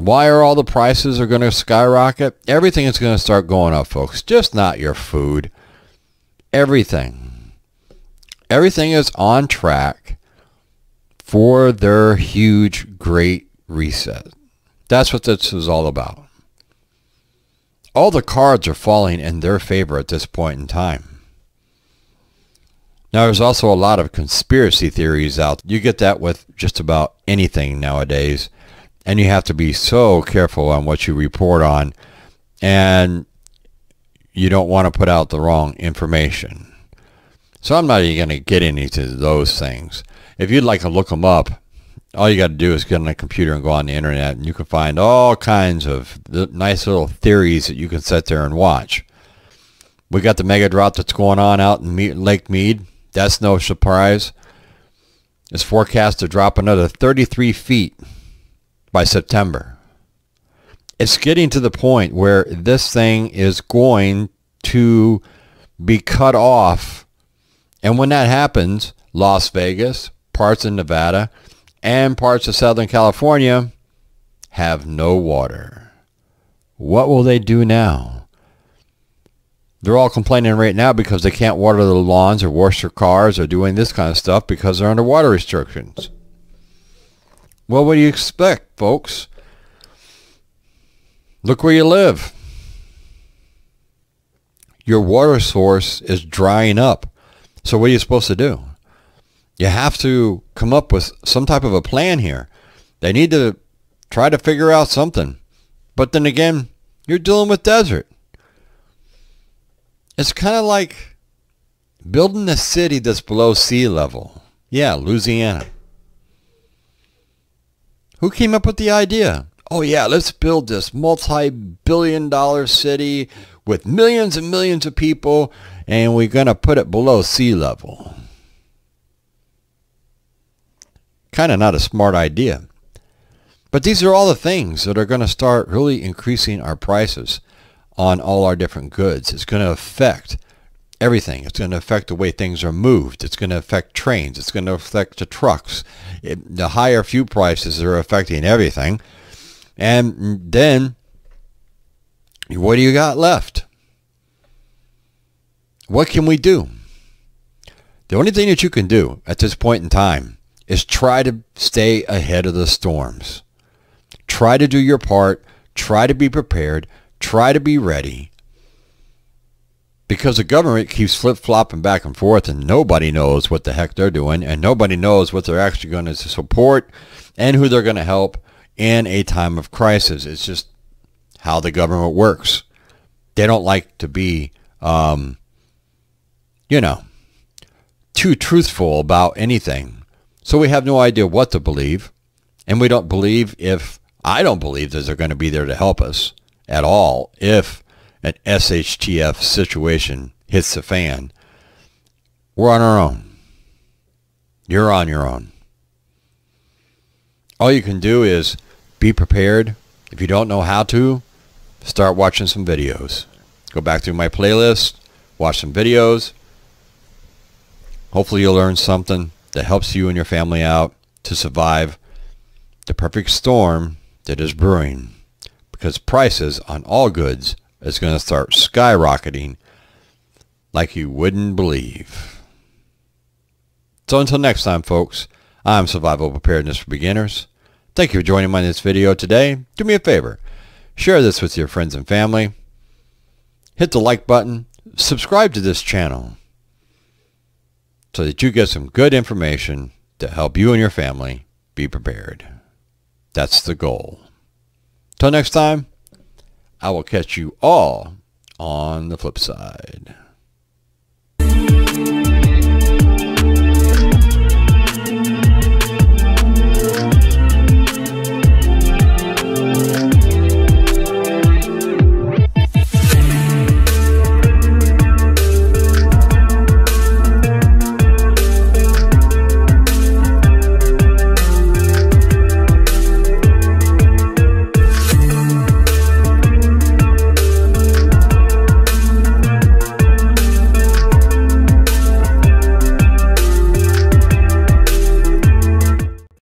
Why are all the prices are going to skyrocket? Everything is going to start going up, folks. Just not your food. Everything. Everything is on track for their huge, great reset. That's what this is all about. All the cards are falling in their favor at this point in time. Now, there's also a lot of conspiracy theories out. You get that with just about anything nowadays and you have to be so careful on what you report on and you don't want to put out the wrong information. So I'm not even going to get into those things. If you'd like to look them up, all you got to do is get on a computer and go on the internet and you can find all kinds of nice little theories that you can sit there and watch. We got the mega drought that's going on out in Lake Mead. That's no surprise. It's forecast to drop another 33 feet by September. It's getting to the point where this thing is going to be cut off. And when that happens, Las Vegas, parts of Nevada, and parts of Southern California have no water. What will they do now? They're all complaining right now because they can't water the lawns or wash their cars or doing this kind of stuff because they're under water restrictions. Well, what do you expect, folks? Look where you live. Your water source is drying up. So what are you supposed to do? You have to come up with some type of a plan here. They need to try to figure out something. But then again, you're dealing with desert. It's kind of like building a city that's below sea level. Yeah, Louisiana. Who came up with the idea? Oh yeah, let's build this multi-billion dollar city with millions and millions of people and we're going to put it below sea level. Kind of not a smart idea. But these are all the things that are going to start really increasing our prices on all our different goods. It's going to affect everything. It's going to affect the way things are moved. It's going to affect trains. It's going to affect the trucks. It, the higher fuel prices are affecting everything. And then what do you got left? What can we do? The only thing that you can do at this point in time is try to stay ahead of the storms. Try to do your part. Try to be prepared. Try to be ready because the government keeps flip-flopping back and forth and nobody knows what the heck they're doing and nobody knows what they're actually going to support and who they're going to help in a time of crisis. It's just how the government works. They don't like to be, um, you know, too truthful about anything. So we have no idea what to believe. And we don't believe if, I don't believe that they're going to be there to help us at all if an SHTF situation hits the fan, we're on our own. You're on your own. All you can do is be prepared. If you don't know how to, start watching some videos. Go back through my playlist, watch some videos. Hopefully you'll learn something that helps you and your family out to survive the perfect storm that is brewing because prices on all goods is going to start skyrocketing like you wouldn't believe. So until next time, folks, I'm Survival Preparedness for Beginners. Thank you for joining me in this video today. Do me a favor. Share this with your friends and family. Hit the like button. Subscribe to this channel so that you get some good information to help you and your family be prepared. That's the goal. Till next time, I will catch you all on the flip side.